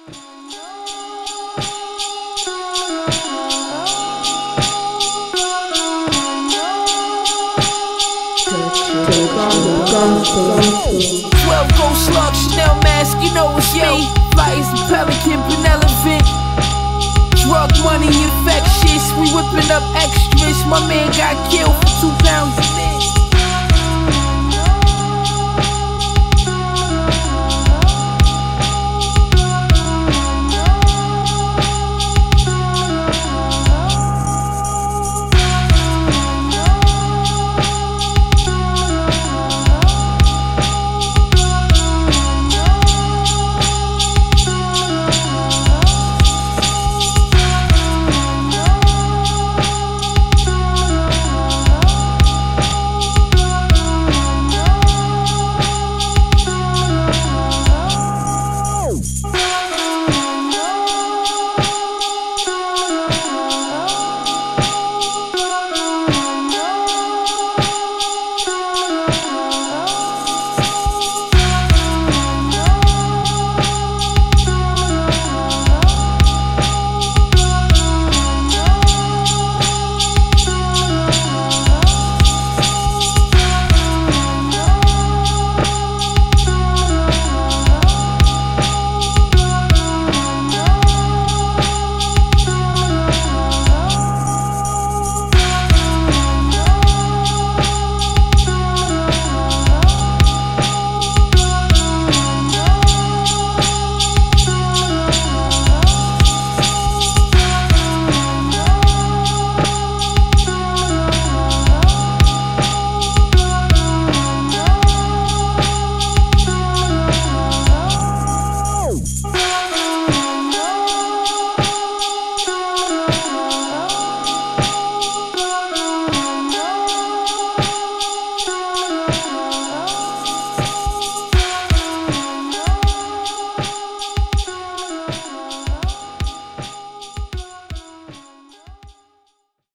Twelve gold slug, Chanel mask, you know it's me. Lights and Pelican, Penelope. Drug money infectious, we whipping up extras. My man got killed for two pounds of this.